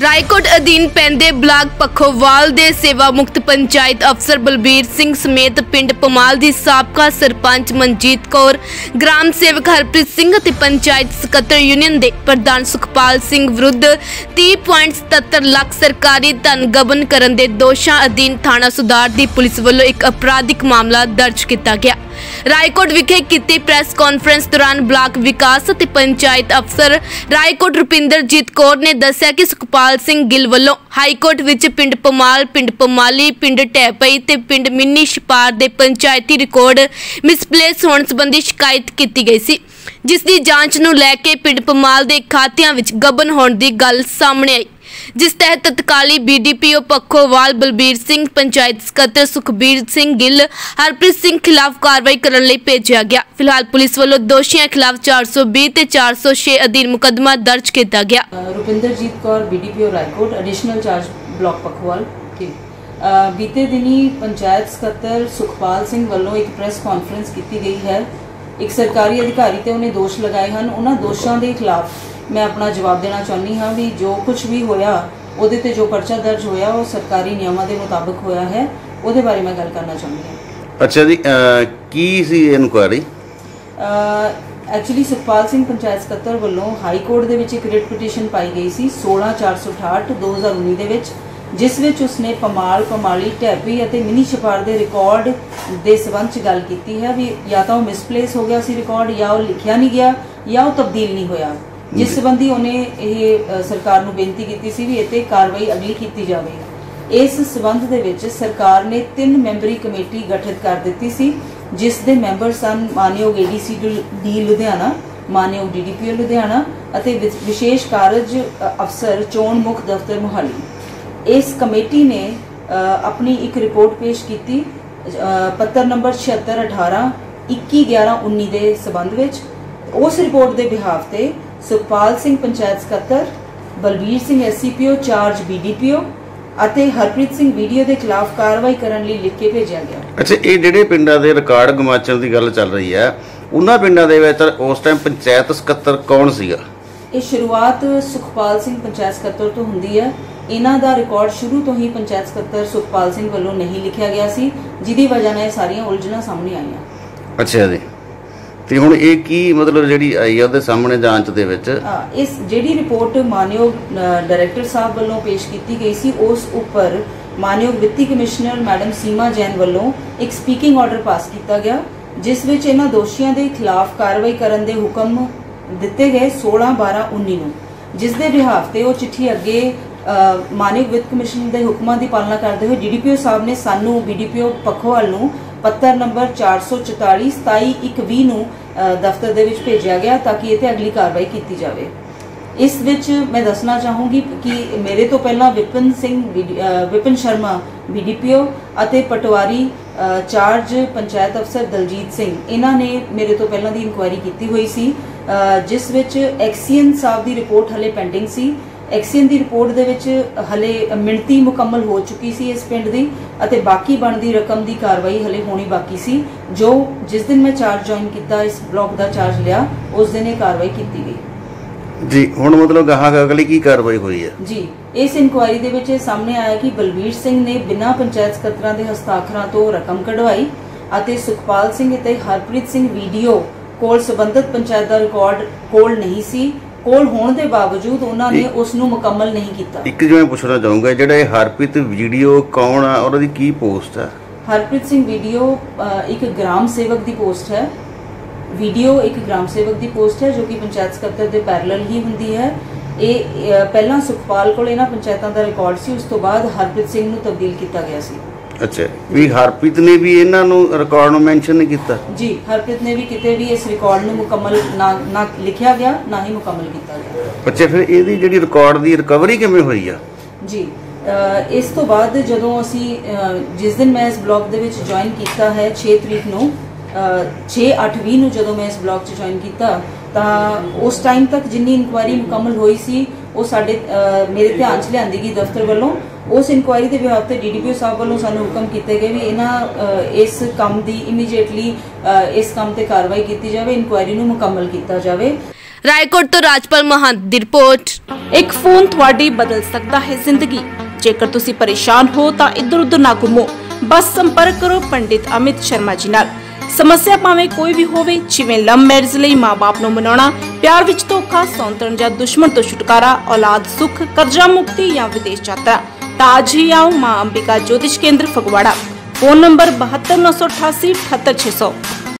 ਰਾਏਕੋਟ ਅਧੀਨ ਪੈਂਦੇ ਬਲਾਕ ਪੱਖੋਵਾਲ ਦੇ ਸੇਵਾ ਮੁਕਤ ਪੰਚਾਇਤ ਅਫਸਰ ਬਲਬੀਰ ਸਿੰਘ ਸਮੇਤ ਪਿੰਡ ਪਮਾਲ ਦੀ ਸਾਬਕਾ ਸਰਪੰਚ ਮਨਜੀਤ ਕੌਰ, ਗ੍ਰਾਮ ਸੇਵਕ ਹਰਪ੍ਰੀਤ ਸਿੰਘ ਅਤੇ ਪੰਚਾਇਤ ਸਕੱਤਰ ਯੂਨੀਅਨ ਦੇ ਪ੍ਰਧਾਨ ਸੁਖਪਾਲ ਸਿੰਘ ਵਿਰੁੱਧ 30.77 ਲੱਖ ਸਰਕਾਰੀ ਧਨ ਗਬਨ ਕਰਨ ਦੇ ਦੋਸ਼ਾਂ ਅਧੀਨ ਥਾਣਾ ਸੁਧਾਰ ਦੀ ਪੁਲਿਸ ਵੱਲੋਂ ਇੱਕ ਅਪਰਾਧਿਕ ਮਾਮਲਾ ਦਰਜ ਕੀਤਾ ਗਿਆ। ਰਾਏਕੋਟ ਵਿਖੇ ਕੀਤੀ ਪ੍ਰੈਸ ਕਾਨਫਰੰਸ ਦੌਰਾਨ ਬਲਾਕ ਵਿਕਾਸ ਅਤੇ ਪੰਚਾਇਤ ਅਫਸਰ ਰਾਏਕੋਟ ਰੁਪਿੰਦਰਜੀਤ ਕੌਰ ਨੇ ਦੱਸਿਆ ਕਿ ਸੁਖਪਾਲ ਸਿੰਘ ਗਿੱਲ ਵੱਲੋਂ ਹਾਈਕੋਰਟ ਵਿੱਚ ਪਿੰਡ ਪਮਾਲ, ਪਿੰਡ ਪਮਾਲੀ, ਪਿੰਡ ਟੈਪਈ ਤੇ ਪਿੰਡ ਮਿੰਨੀ ਛਪਾਰ ਦੇ ਪੰਚਾਇਤੀ ਰਿਕਾਰਡ ਮਿਸਪਲੇਸ ਹੋਣ ਸੰਬੰਧੀ ਸ਼ਿਕਾਇਤ ਕੀਤੀ ਗਈ ਸੀ, ਜਿਸ ਦੀ ਜਾਂਚ ਨੂੰ ਲੈ ਕੇ ਪਿੰਡ ਪਮਾਲ ਦੇ ਖਾਤਿਆਂ ਵਿੱਚ ਗਬਨ ਹੋਣ ਦੀ ਗੱਲ ਸਾਹਮਣੇ ਆਈ। ਜਿਸ ਤਹਿਤ ਤਤਕਾਲੀ ਬੀਡੀਪੀਓ ਪੱਖੋਵਾਲ ਬਲਬੀਰ ਸਿੰਘ, ਪੰਚਾਇਤ ਸਕੱਤਰ ਸੁਖਬੀਰ ਸਿੰਘ ਗਿੱਲ, ਹਰਪ੍ਰੀਤ ਸਿੰਘ ਖਿਲਾਫ ਕਾਰਵਾਈ ਕਰਨ ਲਈ ਭੇਜਿਆ ਗਿਆ। ਫਿਲਹਾਲ ਪੁਲਿਸ ਵੱਲੋਂ ਦੋਸ਼ੀਆਂ ਖਿਲਾਫ 420 ਤੇ 406 ਅਧੀਨ ਮੁਕੱਦਮਾ ਦਰਜ ਕੀਤਾ ਗਿਆ। Rupinderjit Kaur BDPO Raikot additional charge block Pakhowal, ਠੀਕ। ਬੀਤੇ ਦਿਨੀ ਪੰਚਾਇਤ ਸਕੱਤਰ ਸੁਖਪਾਲ ਸਿੰਘ ਵੱਲੋਂ ਇੱਕ ਪ੍ਰੈਸ ਕਾਨਫਰੰਸ ਕੀਤੀ ਗਈ ਹੈ। ਇੱਕ ਸਰਕਾਰੀ ਅਧਿਕਾਰੀ ਤੇ ਉਹਨੇ ਦੋਸ਼ ਲਗਾਏ ਹਨ। ਉਹਨਾਂ ਦੋਸ਼ਾਂ ਦੇ ਖਿਲਾਫ ਮੈਂ ਆਪਣਾ ਜਵਾਬ ਦੇਣਾ ਚਾਹੁੰਦੀ ਹਾਂ ਵੀ ਜੋ ਕੁਝ ਵੀ ਹੋਇਆ ਉਹਦੇ ਤੇ ਜੋ ਪਰਚਾ ਦਰਜ ਹੋਇਆ ਉਹ ਸਰਕਾਰੀ ਨਿਯਮਾਂ ਦੇ ਮੁਤਾਬਕ ਹੋਇਆ ਹੈ ਉਹਦੇ ਬਾਰੇ ਮੈਂ ਗੱਲ ਕਰਨਾ ਚਾਹੁੰਦੀ ਹਾਂ। ਅੱਛਾ ਜੀ ਕੀ ਸੀ ਇਨਕੁਆਰੀ ਐਕਚੁਅਲੀ ਸੁਖਪਾਲ ਸਿੰਘ ਪੰਚਾਇਤ ਸਕੱਤਰ ਵੱਲੋਂ ਹਾਈ ਕੋਰਟ ਦੇ ਵਿੱਚ ਇੱਕ ਰਿਟ ਪਟੀਸ਼ਨ ਪਾਈ ਗਈ ਸੀ 16468 2019 ਦੇ ਵਿੱਚ ਜਿਸ ਵਿੱਚ ਉਸਨੇ ਪਮਾਲ ਪਮਾਲੀ ਢੈਪੀ ਅਤੇ ਮਿਨੀ ਛਪਾਰ ਦੇ ਰਿਕਾਰਡ ਦੇ ਸਬੰਧ ਚ ਗੱਲ ਕੀਤੀ ਹੈ ਵੀ ਜਾਂ ਤਾਂ ਉਹ ਮਿਸਪਲੇਸ ਹੋ ਗਿਆ ਸੀ ਰਿਕਾਰਡ ਜਾਂ ਉਹ ਲਿਖਿਆ ਨਹੀਂ ਗਿਆ ਜਾਂ ਉਹ ਤਬਦੀਲ ਨਹੀਂ ਹੋਇਆ। ਜਿਸ ਸੰਬੰਧੀ ਉਹਨੇ ਇਹ ਸਰਕਾਰ ਨੂੰ ਬੇਨਤੀ ਕੀਤੀ ਸੀ ਵੀ ਇਹ ਕਾਰਵਾਈ ਅਗਲੀ ਕੀਤੀ ਜਾਵੇ। ਇਸ ਸਬੰਧ ਦੇ ਵਿੱਚ ਸਰਕਾਰ ਨੇ ਤਿੰਨ ਮੈਂਬਰੀ ਕਮੇਟੀ ਗਠਿਤ ਕਰ ਦਿੱਤੀ ਸੀ, ਜਿਸ ਦੇ ਮੈਂਬਰ ਸਨ ਮਾਨਯੋਗ ਏਡੀਸੀ ਡੀ ਲੁਧਿਆਣਾ, ਮਾਨਯੋਗ ਡੀਡੀਪੀਓ ਲੁਧਿਆਣਾ ਅਤੇ ਵਿ- ਵਿਸ਼ੇਸ਼ ਕਾਰਜ ਅਫਸਰ ਚੋਣ ਮੁਖ ਦਫ਼ਤਰ ਮੁਹਾਲੀ। ਇਸ ਕਮੇਟੀ ਨੇ ਆਪਣੀ ਇੱਕ ਰਿਪੋਰਟ ਪੇਸ਼ ਕੀਤੀ ਪੱਤਰ ਨੰਬਰ 7618 211119 ਦੇ ਸਬੰਧ ਵਿੱਚ ਉਸ ਰਿਪੋਰਟ ਦੇ ਬਿਹਾਫ ਤੇ ਸੁਖਪਾਲ ਸਿੰਘ ਪੰਚਾਇਤ ਸਕੱਤਰ Balvir Singh SCPO charge BDPO ਅਤੇ ਹਰਪ੍ਰੀਤ ਸਿੰਘ ਵੀਡੀਓ ਦੇ ਖਿਲਾਫ ਕਾਰਵਾਈ ਕਰਨ ਲਈ ਲਿਖ ਕੇ ਭੇਜਿਆ ਗਿਆ। ਅੱਛਾ ਇਹ ਜਿਹੜੇ ਪਿੰਡਾਂ ਦੇ ਰਿਕਾਰਡ ਗਮਾਚਣ ਦੀ ਗੱਲ ਚੱਲ ਰਹੀ ਹੈ ਉਹਨਾਂ ਪਿੰਡਾਂ ਦੇ ਵਿੱਚ ਉਸ ਟਾਈਮ ਪੰਚਾਇਤ ਸਕੱਤਰ ਕੌਣ ਸੀਗਾ? ਇਹ ਸ਼ੁਰੂਆਤ ਸੁਖਪਾਲ ਸਿੰਘ ਪੰਚਾਇਤ ਸਕੱਤਰ ਤੋਂ ਹੁੰਦੀ ਹੈ। ਇਹਨਾਂ ਦਾ ਰਿਕਾਰਡ ਸ਼ੁਰੂ ਤੋਂ ਹੀ ਪੰਚਾਇਤ ਸਕੱਤਰ ਸੁਖਪਾਲ ਸਿੰਘ ਵੱਲੋਂ ਨਹੀਂ ਲਿਖਿਆ ਗਿਆ ਸੀ ਜਿਹਦੀ ਵਜ੍ਹਾ ਨਾਲ ਇਹ ਸਾਰੀਆਂ ਉਲਝਣਾਂ ਸਾਹਮਣੇ ਆਈਆਂ। ਅੱਛਾ ਜੀ। ਤੇ ਹੁਣ ਇਹ ਕੀ ਮਤਲਬ ਜਿਹੜੀ ਆਈ ਆ ਉਹਦੇ ਸਾਹਮਣੇ ਜਾਂਚ ਦੇ ਵਿੱਚ? ਆ, ਇਸ ਜਿਹੜੀ ਰਿਪੋਰਟ ਮਾਨਯੋਗ ਅ, ਡਾਇਰੈਕਟਰ ਸਾਹਿਬ ਵੱਲੋਂ ਪੇਸ਼ ਕੀਤੀ ਗਈ ਸੀ ਉਸ ਉੱਪਰ ਮਾਨਯੋਗ ਵਿੱਤੀ ਕਮਿਸ਼ਨਰ ਮੈਡਮ ਸੀਮਾ ਜੈਨ ਵੱਲੋਂ ਇੱਕ ਸਪੀਕਿੰਗ ਆਰਡਰ ਪਾਸ ਕੀਤਾ ਗਿਆ ਜਿਸ ਵਿੱਚ ਇਹਨਾਂ ਦੋਸ਼ੀਆਂ ਦੇ ਖਿਲਾਫ ਕਾਰਵਾਈ ਕਰਨ ਦੇ ਹੁਕਮ ਦਿੱਤੇ ਗਏ 16 12 19 ਨੂੰ ਜਿਸ ਦੇ ਬਿਹਾਫ ਤੇ ਉਹ ਚਿੱਠੀ ਅੱਗੇ ਅ, ਮਾਨਯੋਗ ਵਿੱਤ ਕਮਿਸ਼ਨ ਦੇ ਹੁਕਮਾਂ ਦੀ ਪਾਲਣਾ ਕਰਦੇ ਹੋਏ ਡੀਡੀਪੀਓ ਸਾਹਿਬ ਨੇ ਸਾਨੂੰ ਬੀਡੀਪੀਓ ਪੱਖੋਵਾਲ ਨੂੰ ਪੱਤਰ ਨੰਬਰ 444 27120 ਨੂੰ ਦਫ਼ਤਰ ਦੇ ਵਿੱਚ ਭੇਜਿਆ ਗਿਆ ਤਾਂ ਕਿ ਇਹ ਤੇ ਅਗਲੀ ਕਾਰਵਾਈ ਕੀਤੀ ਜਾਵੇ। ਇਸ ਵਿੱਚ ਮੈਂ ਦੱਸਣਾ ਚਾਹੂੰਗੀ ਕਿ ਮੇਰੇ ਤੋਂ ਪਹਿਲਾਂ ਵਿਪਨ ਸਿੰਘ BD ਅ, ਵਿਪਨ ਸ਼ਰਮਾ ਬੀਡੀਪੀਓ ਅਤੇ ਪਟਵਾਰੀ ਚਾਰਜ ਪੰਚਾਇਤ ਅਫਸਰ ਦਲਜੀਤ ਸਿੰਘ ਇਹਨਾਂ ਨੇ ਮੇਰੇ ਤੋਂ ਪਹਿਲਾਂ ਦੀ ਇਨਕੁਆਇਰੀ ਕੀਤੀ ਹੋਈ ਸੀ ਜਿਸ ਵਿੱਚ ਐਕਸੀਅਨ ਸਾਹਿਬ ਦੀ ਰਿਪੋਰਟ ਹਲੇ ਪੈਂਡਿੰਗ ਸੀ। ਐਕਸੀਅਨ ਦੀ ਰਿਪੋਰਟ ਦੇ ਵਿੱਚ ਹਲੇ ਮਿਣਤੀ ਮੁਕੰਮਲ ਹੋ ਚੁੱਕੀ ਸੀ ਇਸ ਪਿੰਡ ਦੀ ਅਤੇ ਬਾਕੀ ਬਣਦੀ ਰਕਮ ਦੀ ਕਾਰਵਾਈ ਹਲੇ ਹੋਣੀ ਬਾਕੀ ਸੀ ਜੋ ਜਿਸ ਦਿਨ ਮੈਂ ਚਾਰਜ ਜੁਆਇਨ ਕੀਤਾ ਇਸ ਬਲਾਕ ਦਾ ਚਾਰਜ ਲਿਆ ਉਸ ਦਿਨ ਇਹ ਕਾਰਵਾਈ ਕੀਤੀ ਗਈ। ਜੀ ਹੁਣ ਮਤਲਬ ਗਾਹਾਂ ਅਗਲੀ ਕੀ ਕਾਰਵਾਈ ਹੋਈ ਹੈ? ਜੀ ਇਸ ਇਨਕੁਆਇਰੀ ਦੇ ਵਿੱਚ ਇਹ ਸਾਹਮਣੇ ਆਇਆ ਕਿ ਬਲਵੀਰ ਸਿੰਘ ਨੇ ਬਿਨਾਂ ਪੰਚਾਇਤ ਸਕੱਤਰਾਂ ਦੇ ਹਸਤਾਖਰਾਂ ਤੋਂ ਰਕਮ ਕਢਵਾਈ ਅਤੇ ਸੁਖਪਾਲ ਸਿੰਘ ਅਤੇ ਹਰਪ੍ਰੀਤ ਸਿੰਘ ਵੀਡੀਓ ਕੋਲ ਸੰਬੰਧਿਤ ਪੰਚਾਇਤ ਦਾ ਰਿਕਾਰਡ ਕੋਲ ਨਹੀਂ ਸੀ ਕੋਲ ਹੋਣ ਦੇ ਬਾਵਜੂਦ ਉਹਨਾਂ ਨੇ ਉਸ ਨੂੰ ਮੁਕੰਮਲ ਨਹੀਂ ਕੀਤਾ। ਇੱਕ ਜਿਵੇਂ ਪੁੱਛਣਾ ਚਾਹੂੰਗਾ ਜਿਹੜਾ ਇਹ ਹਰਪ੍ਰੀਤ ਵੀਡੀਓ ਕੌਣ ਆ ਔਰ ਉਹਦੀ ਕੀ ਪੋਸਟ ਆ? ਹਰਪ੍ਰੀਤ ਸਿੰਘ ਵੀਡੀਓ ਇੱਕ ਗ੍ਰਾਮ ਸੇਵਕ ਦੀ ਪੋਸਟ ਹੈ। ਵੀਡੀਓ ਇੱਕ ਗ੍ਰਾਮ ਸੇਵਕ ਦੀ ਪੋਸਟ ਹੈ ਜੋ ਕਿ ਪੰਚਾਇਤ ਸਕੱਤਰ ਦੇ ਪੈਰਲਲ ਹੀ ਹੁੰਦੀ ਹੈ। ਇਹ ਪਹਿਲਾਂ ਸੁਖਪਾਲ ਕੋਲ ਇਹਨਾਂ ਪੰਚਾਇਤਾਂ ਦਾ ਰਿਕਾਰਡ ਸੀ ਉਸ ਤੋਂ ਬਾਅਦ ਹਰਪ੍ਰੀਤ ਸਿੰਘ ਨੂੰ ਤਬਦੀਲ ਕੀਤਾ ਗਿਆ ਸੀ। ਅੱਛਾ ਵੀ ਹਰਪ੍ਰੀਤ ਨੇ ਵੀ ਇਹਨਾਂ ਨੂੰ ਰਿਕਾਰਡ ਨੂੰ ਮੈਂਸ਼ਨ ਨਹੀਂ ਕੀਤਾ? ਜੀ ਹਰਪ੍ਰੀਤ ਨੇ ਵੀ ਕਿਤੇ ਵੀ ਇਸ ਰਿਕਾਰਡ ਨੂੰ ਮੁਕੰਮਲ ਨਾ ਨਾ ਲਿਖਿਆ ਗਿਆ ਨਾ ਹੀ ਮੁਕੰਮਲ ਕੀਤਾ ਗਿਆ। ਅੱਛਾ ਫਿਰ ਇਹਦੀ ਜਿਹੜੀ ਰਿਕਾਰਡ ਦੀ ਰਿਕਵਰੀ ਕਿਵੇਂ ਹੋਈ ਆ? ਜੀ ਇਸ ਤੋਂ ਬਾਅਦ ਜਦੋਂ ਅਸੀਂ ਜਿਸ ਦਿਨ ਮੈਂ ਇਸ ਬਲਾਕ ਦੇ ਵਿੱਚ ਜੁਆਇਨ ਕੀਤਾ ਹੈ 6 ਤਰੀਕ ਨੂੰ 6-8-20 ਨੂੰ ਜਦੋਂ ਮੈਂ ਇਸ ਬਲਾਕ 'ਚ ਜੁਆਇਨ ਕੀਤਾ ਤਾਂ ਉਸ ਟਾਈਮ ਤੱਕ ਜਿੰਨੀ ਇਨਕੁਆਇਰੀ ਮੁਕੰਮਲ ਹੋਈ ਸੀ ਉਹ ਸਾਡੇ ਮੇਰੇ ਧਿਆਨ 'ਚ ਲਿਆਂਦੀ ਗਈ ਦਫ਼ਤਰ ਵੱਲੋਂ। ਉਸ ਇਨਕੁਆਇਰੀ ਦੇ ਵਿਭਾਗ ਤੇ ਡੀਡੀਪੀਓ ਸਾਹਿਬ ਵੱਲੋਂ ਸਾਨੂੰ ਹੁਕਮ ਕੀਤੇ ਗਏ ਵੀ ਇਹਨਾਂ ਇਸ ਕੰਮ ਦੀ ਇਮੀਡੀਏਟਲੀ ਇਸ ਕੰਮ ਤੇ ਕਾਰਵਾਈ ਕੀਤੀ ਜਾਵੇ ਇਨਕੁਆਇਰੀ ਨੂੰ ਮੁਕੰਮਲ ਕੀਤਾ ਜਾਵੇ। ਰਾਏਕੋਟ ਤੋਂ ਰਾਜਪਾਲ ਮਹੰਤ ਦੀ ਰਿਪੋਰਟ। ਇੱਕ ਫੋਨ ਤੁਹਾਡੀ ਬਦਲ ਸਕਦਾ ਹੈ ਜ਼ਿੰਦਗੀ। ਜੇਕਰ ਤੁਸੀਂ ਪਰੇਸ਼ਾਨ ਹੋ ਤਾਂ ਇੱਧਰ ਉੱਧਰ ਨਾ ਘੁੰਮੋ। ਬਸ ਸੰਪਰਕ ਕਰੋ ਪੰਡਿਤ ਅਮਿਤ ਸ਼ਰਮਾ ਜੀ ਨਾਲ। ਸਮੱਸਿਆ ਭਾਵੇਂ ਕੋਈ ਵੀ ਹੋਵੇ, ਜਿਵੇਂ ਲਵ ਮੈਰਿਜ ਲਈ ਮਾਪੇ ਨੂੰ ਮਨਾਉਣਾ, ਪਿਆਰ ਵਿੱਚ ਧੋਖਾ ਸੌਂਤਰਨ ਜਾਂ ਦੁਸ਼ਮਣ ਤੋਂ ਛੁਟਕਾਰਾ, ਔਲਾਦ ਸੁੱਖ, ਕਰਜ਼ਾ ਮੁਕਤੀ ਜਾਂ ਵਿਦੇਸ਼ ਯਾਤਰਾ। ਤਾਂ ਅੱਜ ਹੀ ਆਓ, ਮਾਂ ਅੰਬਿਕਾ, ਜੋਤਿਸ਼ ਕੇਂਦਰ ਫਗਵਾੜਾ। Phone number 7298878600